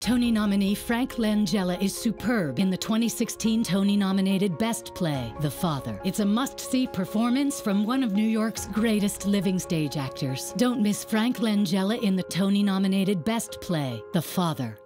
Tony nominee Frank Langella is superb in the 2016 Tony nominated Best Play, The Father. It's a must see performance from one of New York's greatest living stage actors. Don't miss Frank Langella in the Tony nominated Best Play, The Father.